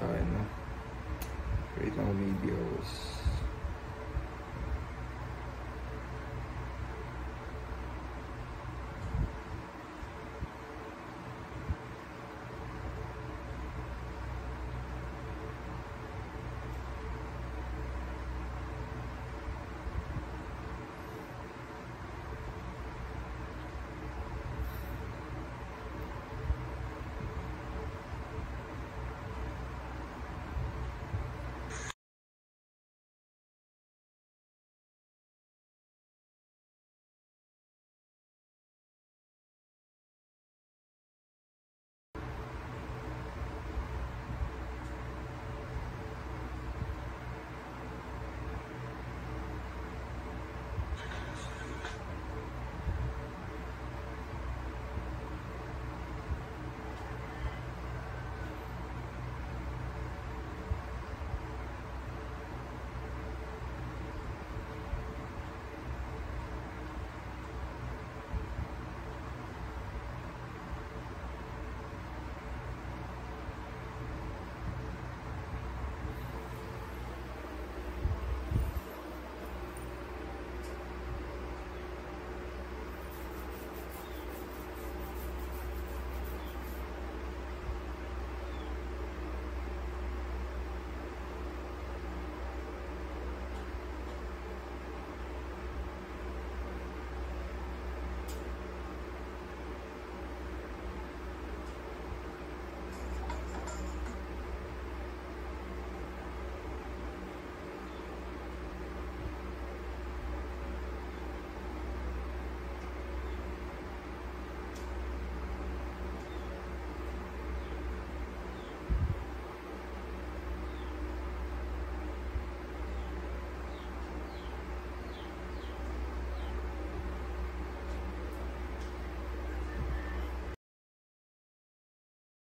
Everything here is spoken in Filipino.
kain na. Wait lang, videos.